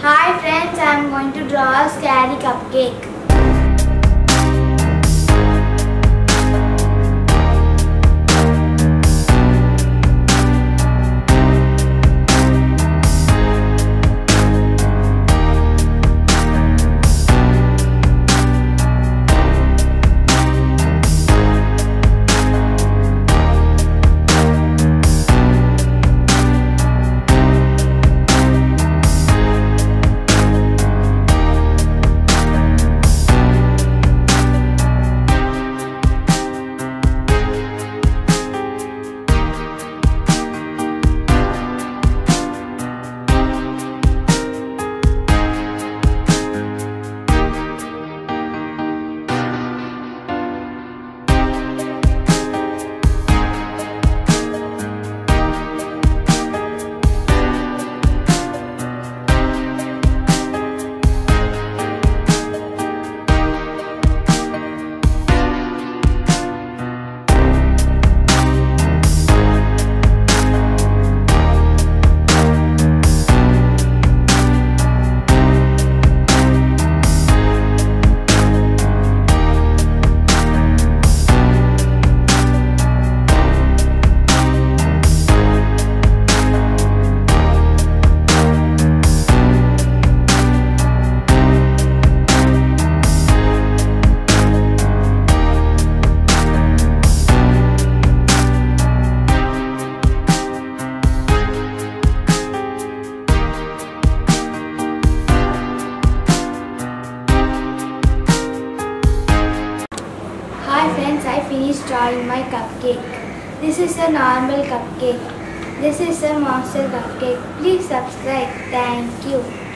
Hi friends, I am going to draw a scary cupcake. Friends, I finished drawing my cupcake. This is a normal cupcake. This is a monster cupcake. Please subscribe. Thank you.